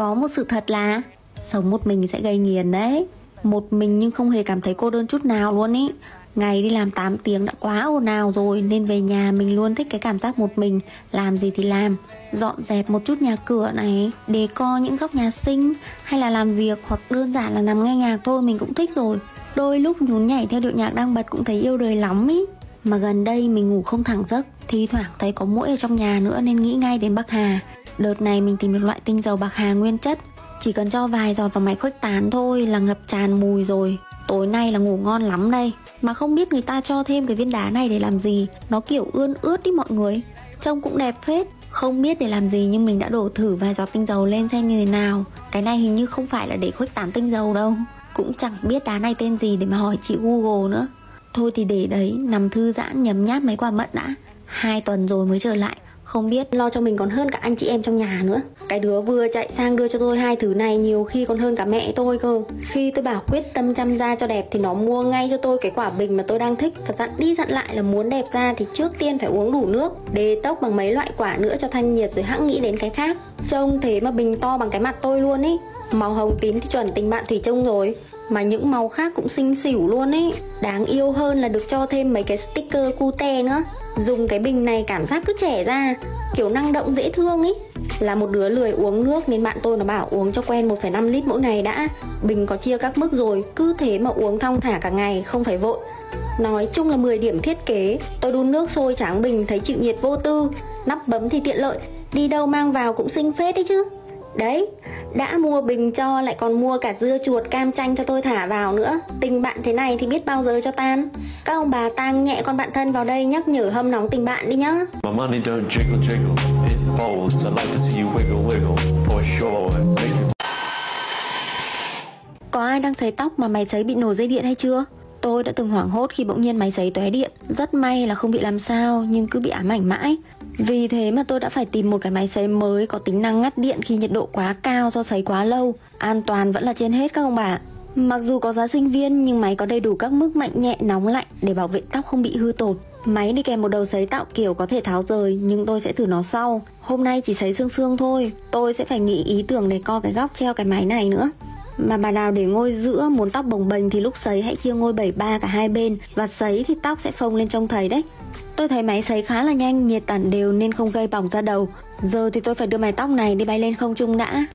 Có một sự thật là Sống một mình sẽ gây nghiền đấy. Một mình nhưng không hề cảm thấy cô đơn chút nào luôn ý. Ngày đi làm 8 tiếng đã quá ồn ào rồi, Nên về nhà mình luôn thích cái cảm giác một mình. Làm gì thì làm, Dọn dẹp một chút nhà cửa này Đề co những góc nhà xinh, Hay là làm việc hoặc đơn giản là nằm nghe nhạc thôi, Mình cũng thích rồi. Đôi lúc nhún nhảy theo điệu nhạc đang bật cũng thấy yêu đời lắm ý. Mà gần đây mình ngủ không thẳng giấc, Thi thoảng thấy có mũi ở trong nhà nữa Nên nghĩ ngay đến Bắc hà. Đợt này mình tìm được loại tinh dầu bạc hà nguyên chất. Chỉ cần cho vài giọt vào máy khuếch tán thôi là ngập tràn mùi rồi. Tối nay là ngủ ngon lắm đây. Mà không biết người ta cho thêm cái viên đá này để làm gì. Nó kiểu ươn ướt đi mọi người. Trông cũng đẹp phết. Không biết để làm gì nhưng mình đã đổ thử vài giọt tinh dầu lên xem như thế nào. Cái này hình như không phải là để khuếch tán tinh dầu đâu. Cũng chẳng biết đá này tên gì để mà hỏi chị Google nữa. Thôi thì để đấy, nằm thư giãn nhấm nháp mấy quả mận đã. Hai tuần rồi mới trở lại không biết, lo cho mình còn hơn cả anh chị em trong nhà nữa. Cái đứa vừa chạy sang đưa cho tôi hai thứ này, nhiều khi còn hơn cả mẹ tôi cơ. Khi tôi bảo quyết tâm chăm da cho đẹp thì nó mua ngay cho tôi cái quả bình mà tôi đang thích. Và dặn đi dặn lại là muốn đẹp da thì trước tiên phải uống đủ nước Đề tốc bằng mấy loại quả nữa cho thanh nhiệt rồi hãng nghĩ đến cái khác. Trông thế mà bình to bằng cái mặt tôi luôn ý. Màu hồng tím thì chuẩn tình bạn Thủy Chung rồi. Mà những màu khác cũng xinh xỉu luôn ý. Đáng yêu hơn là được cho thêm mấy cái sticker cute nữa. Dùng cái bình này cảm giác cứ trẻ ra. Kiểu năng động dễ thương ý. Là một đứa lười uống nước nên bạn tôi nó bảo uống cho quen 1,5 lít mỗi ngày đã. Bình có chia các mức rồi Cứ thế mà uống thong thả cả ngày không phải vội. Nói chung là 10 điểm thiết kế. Tôi đun nước sôi tráng bình thấy chịu nhiệt vô tư. Nắp bấm thì tiện lợi. Đi đâu mang vào cũng xinh phết đấy chứ. Đấy, đã mua bình cho lại còn mua cả dưa chuột cam chanh cho tôi thả vào nữa. Tình bạn thế này thì biết bao giờ cho tan. Các ông bà tang nhẹ con bạn thân vào đây nhắc nhở hâm nóng tình bạn đi nhá. My money don't jiggle jiggle. It folds, I like to see you wiggle wiggle. For sure. Make. Có ai đang sấy tóc mà mày sấy bị nổ dây điện hay chưa? Tôi đã từng hoảng hốt khi bỗng nhiên máy sấy tóe điện. Rất may là không bị làm sao nhưng cứ bị ám ảnh mãi vì thế mà tôi đã phải tìm một cái máy sấy mới có tính năng ngắt điện khi nhiệt độ quá cao do sấy quá lâu. An toàn vẫn là trên hết các ông bà. Mặc dù có giá sinh viên, nhưng máy có đầy đủ các mức mạnh nhẹ, nóng lạnh để bảo vệ tóc không bị hư tổn. Máy đi kèm một đầu sấy tạo kiểu có thể tháo rời, nhưng tôi sẽ thử nó sau. Hôm nay chỉ sấy xương xương thôi. Tôi sẽ phải nghĩ ý tưởng để co cái góc treo cái máy này nữa. Mà bà nào để ngôi giữa muốn tóc bồng bềnh thì lúc sấy hãy chia ngôi 73 cả hai bên. Và sấy thì tóc sẽ phồng lên trông thấy đấy. Tôi thấy máy sấy khá là nhanh, nhiệt tản đều nên không gây bỏng ra đầu. Giờ thì tôi phải đưa mái tóc này đi bay lên không trung đã.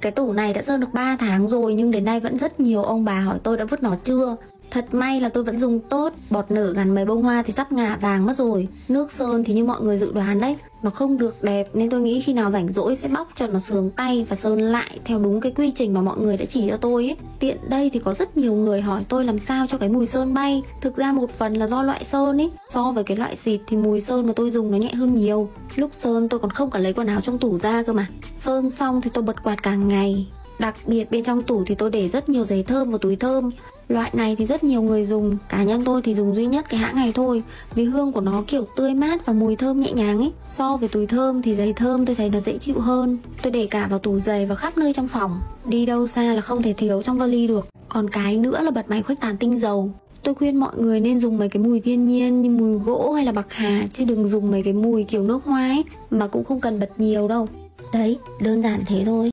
Cái tủ này đã sơn được 3 tháng rồi nhưng đến nay vẫn rất nhiều ông bà hỏi tôi đã vứt nó chưa Thật may là tôi vẫn dùng tốt. Bọt nở gắn mấy bông hoa thì sắp ngả vàng mất rồi. Nước sơn thì như mọi người dự đoán đấy, Nó không được đẹp nên tôi nghĩ khi nào rảnh rỗi sẽ bóc cho nó sướng tay Và sơn lại theo đúng cái quy trình mà mọi người đã chỉ cho tôi ấy. Tiện đây thì có rất nhiều người hỏi tôi làm sao cho cái mùi sơn bay. Thực ra một phần là do loại sơn ấy. So với cái loại xịt thì mùi sơn mà tôi dùng nó nhẹ hơn nhiều. Lúc sơn tôi còn không cả lấy quần áo trong tủ ra cơ mà. Sơn xong thì tôi bật quạt cả ngày. Đặc biệt bên trong tủ thì tôi để rất nhiều giấy thơm và túi thơm. Loại này thì rất nhiều người dùng. Cá nhân tôi thì dùng duy nhất cái hãng này thôi. Vì hương của nó kiểu tươi mát và mùi thơm nhẹ nhàng ấy. So với túi thơm thì giấy thơm tôi thấy nó dễ chịu hơn. Tôi để cả vào tủ giày và khắp nơi trong phòng. Đi đâu xa là không thể thiếu trong vali được. Còn cái nữa là bật máy khuếch tán tinh dầu. Tôi khuyên mọi người nên dùng mấy cái mùi thiên nhiên như mùi gỗ hay là bạc hà Chứ đừng dùng mấy cái mùi kiểu nước hoa ấy Mà cũng không cần bật nhiều đâu. Đấy, đơn giản thế thôi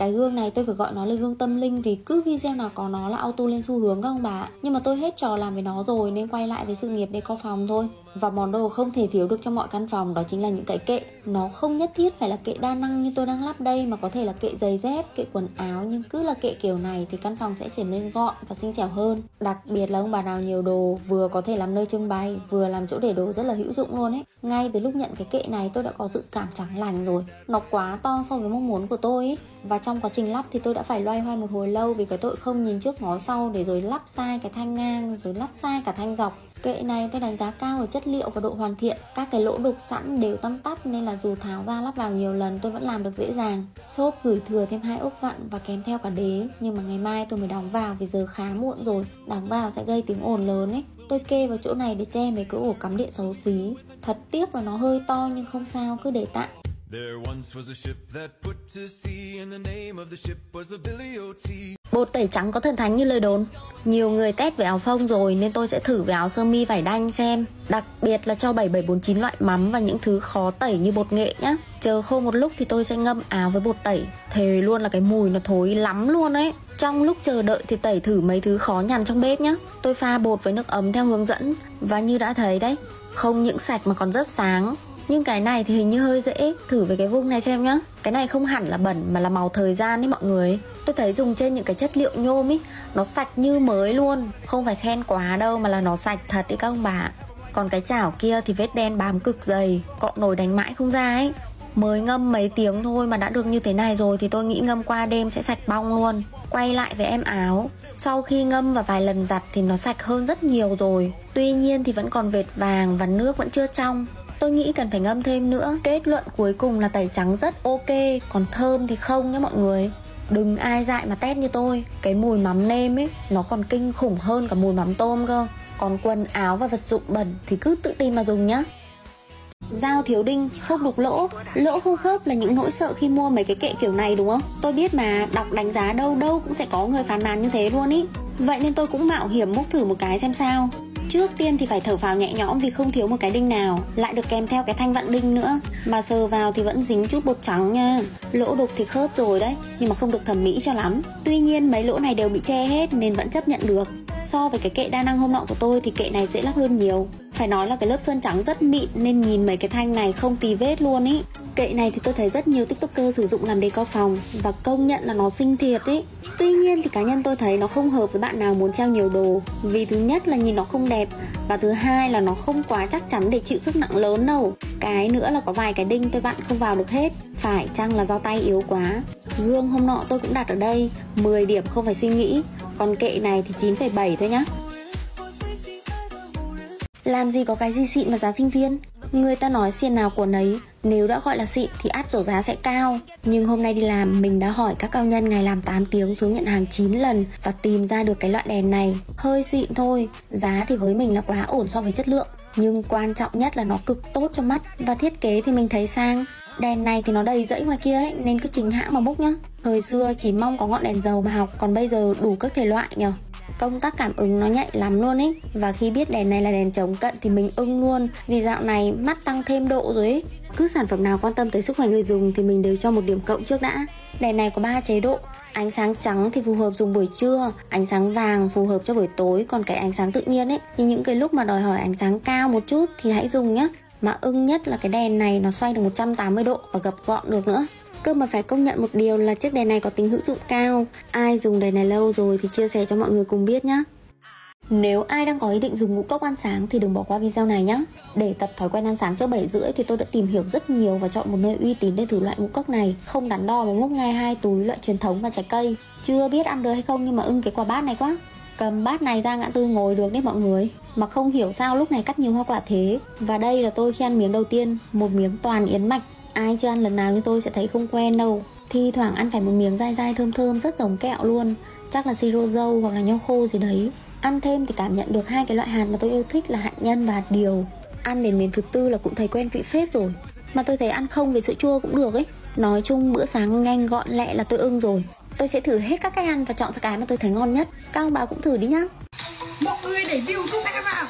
cái gương này, tôi phải gọi nó là gương tâm linh vì cứ video nào có nó là auto lên xu hướng các ông bà nhưng mà tôi hết trò làm với nó rồi nên quay lại với sự nghiệp để có phòng thôi và món đồ không thể thiếu được trong mọi căn phòng đó chính là những cái kệ. Nó không nhất thiết phải là kệ đa năng như tôi đang lắp đây, mà có thể là kệ giày dép, kệ quần áo, nhưng cứ là kệ kiểu này thì căn phòng sẽ trở nên gọn và xinh xẻo hơn. Đặc biệt là ông bà nào nhiều đồ, vừa có thể làm nơi trưng bày, vừa làm chỗ để đồ rất là hữu dụng luôn ấy. Ngay từ lúc nhận cái kệ này, tôi đã có dự cảm chẳng lành rồi. Nó quá to so với mong muốn của tôi ấy. Và trong quá trình lắp thì tôi đã phải loay hoay một hồi lâu vì cái tội không nhìn trước ngó sau để rồi lắp sai cái thanh ngang, rồi lắp sai cả thanh dọc. Kệ này tôi đánh giá cao ở chất chất liệu và độ hoàn thiện, Các cái lỗ đục sẵn đều tăm tắp nên là dù tháo ra lắp vào nhiều lần tôi vẫn làm được dễ dàng. Xốp gửi thừa thêm hai ốc vặn và kèm theo cả đế, Nhưng mà ngày mai tôi mới đóng vào vì giờ khá muộn rồi, Đóng vào sẽ gây tiếng ồn lớn ấy. Tôi kê vào chỗ này để che mấy cái ổ cắm điện xấu xí. Thật tiếc là nó hơi to nhưng không sao, cứ để tạm. There once was a ship that put to sea, and the name of the ship was a Billy O.T. Bột tẩy trắng có thần thánh như lời đồn. Nhiều người test về áo phông rồi nên tôi sẽ thử về áo sơ mi vải đanh xem. Đặc biệt là cho 7749 loại mắm và những thứ khó tẩy như bột nghệ nhá. Chờ khô một lúc thì tôi sẽ ngâm áo với bột tẩy. Thề luôn là cái mùi nó thối lắm luôn ấy. Trong lúc chờ đợi thì tẩy thử mấy thứ khó nhằn trong bếp nhá. Tôi pha bột với nước ấm theo hướng dẫn. Và như đã thấy đấy, Không những sạch mà còn rất sáng nhưng cái này thì hình như hơi dễ Thử với cái vung này xem nhá. Cái này không hẳn là bẩn mà là màu thời gian ấy mọi người. Tôi thấy dùng trên những cái chất liệu nhôm ý Nó sạch như mới luôn. Không phải khen quá đâu mà là nó sạch thật đấy các ông bà. Còn cái chảo kia thì vết đen bám cực dày, Cọ nồi đánh mãi không ra ấy. Mới ngâm mấy tiếng thôi mà đã được như thế này rồi Thì tôi nghĩ ngâm qua đêm sẽ sạch bong luôn. Quay lại với em áo. Sau khi ngâm và vài lần giặt thì nó sạch hơn rất nhiều rồi. Tuy nhiên thì vẫn còn vệt vàng và nước vẫn chưa trong. Tôi nghĩ cần phải ngâm thêm nữa. Kết luận cuối cùng là tẩy trắng rất ok. Còn thơm thì không nhé mọi người. Đừng ai dại mà test như tôi. Cái mùi mắm nêm ấy Nó còn kinh khủng hơn cả mùi mắm tôm cơ. Còn quần áo và vật dụng bẩn Thì cứ tự tin mà dùng nhá. Dao thiếu đinh, không đục lỗ. Lỗ không khớp là những nỗi sợ khi mua mấy cái kệ kiểu này đúng không? Tôi biết mà, đọc đánh giá đâu đâu cũng sẽ có người phàn nàn như thế luôn ý. Vậy nên tôi cũng mạo hiểm múc thử một cái xem sao. Trước tiên thì phải thở phào nhẹ nhõm vì không thiếu một cái đinh nào, Lại được kèm theo cái thanh vặn đinh nữa. Mà sờ vào thì vẫn dính chút bột trắng nha. Lỗ đục thì khớp rồi đấy, Nhưng mà không được thẩm mỹ cho lắm. Tuy nhiên mấy lỗ này đều bị che hết nên vẫn chấp nhận được. So với cái kệ đa năng hôm nọ của tôi thì kệ này dễ lắp hơn nhiều. Phải nói là cái lớp sơn trắng rất mịn nên nhìn mấy cái thanh này không tì vết luôn ý. Kệ này thì tôi thấy rất nhiều tiktoker sử dụng làm decor phòng Và công nhận là nó xinh thiệt ý. Tuy nhiên thì cá nhân tôi thấy nó không hợp với bạn nào muốn treo nhiều đồ. Vì thứ nhất là nhìn nó không đẹp Và thứ hai là nó không quá chắc chắn để chịu sức nặng lớn đâu. Cái nữa là có vài cái đinh tôi vặn không vào được hết. Phải chăng là do tay yếu quá? Gương hôm nọ tôi cũng đặt ở đây 10 điểm không phải suy nghĩ. Còn kệ này thì 9,7 thôi nhá. Làm gì có cái gì xịn mà giá sinh viên? Người ta nói xiên nào của nấy. Nếu đã gọi là xịn thì át rổ giá sẽ cao. Nhưng hôm nay đi làm, mình đã hỏi các cao nhân ngày làm 8 tiếng xuống nhận hàng 9 lần Và tìm ra được cái loại đèn này. Hơi xịn thôi, Giá thì với mình là quá ổn so với chất lượng. Nhưng quan trọng nhất là nó cực tốt cho mắt Và thiết kế thì mình thấy sang. Đèn này thì nó đầy rẫy ngoài kia ấy, Nên cứ chính hãng mà bốc nhá. Thời xưa chỉ mong có ngọn đèn dầu mà học, Còn bây giờ đủ các thể loại nhờ công tác cảm ứng nó nhạy lắm luôn ấy và khi biết đèn này là đèn chống cận thì mình ưng luôn. Vì dạo này mắt tăng thêm độ rồi ấy cứ sản phẩm nào quan tâm tới sức khỏe người dùng thì mình đều cho một điểm cộng trước đã. Đèn này có 3 chế độ. Ánh sáng trắng thì phù hợp dùng buổi trưa, Ánh sáng vàng phù hợp cho buổi tối, Còn cái ánh sáng tự nhiên ấy Thì những cái lúc mà đòi hỏi ánh sáng cao một chút Thì hãy dùng nhé Mà ưng nhất là cái đèn này nó xoay được 180 độ Và gập gọn được nữa. Cơ mà phải công nhận một điều là chiếc đèn này có tính hữu dụng cao. Ai dùng đèn này lâu rồi thì chia sẻ cho mọi người cùng biết nhé nếu ai đang có ý định dùng ngũ cốc ăn sáng thì đừng bỏ qua video này nhé Để tập thói quen ăn sáng trước 7 rưỡi thì tôi đã tìm hiểu rất nhiều và chọn một nơi uy tín để thử loại ngũ cốc này. Không đắn đo mà múc ngay hai túi loại truyền thống và trái cây. Chưa biết ăn được hay không nhưng mà ưng cái quả bát này quá. Cầm bát này ra ngã tư ngồi được đấy mọi người. Mà không hiểu sao lúc này cắt nhiều hoa quả thế. Và đây là tôi khi ăn miếng đầu tiên. Một miếng toàn yến mạch. Ai chưa ăn lần nào như tôi sẽ thấy không quen đâu. Thi thoảng ăn phải một miếng dai dai thơm thơm, rất giống kẹo luôn. Chắc là siro dâu hoặc là nho khô gì đấy. Ăn thêm thì cảm nhận được hai cái loại hạt mà tôi yêu thích là hạt nhân và hạt điều. Ăn đến miếng thứ tư là cũng thấy quen vị phết rồi. Mà tôi thấy ăn không với sữa chua cũng được ấy. Nói chung bữa sáng nhanh gọn lẹ là tôi ưng rồi. Tôi sẽ thử hết các cách ăn và chọn ra cái mà tôi thấy ngon nhất. Các ông bà cũng thử đi nhá. Mọi người để view giúp em nào